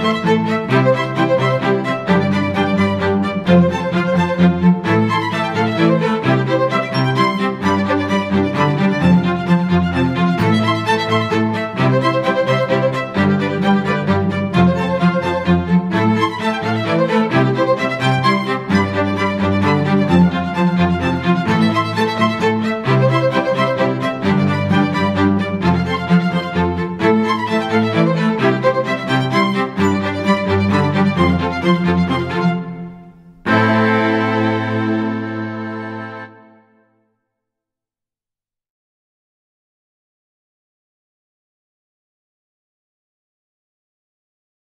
Música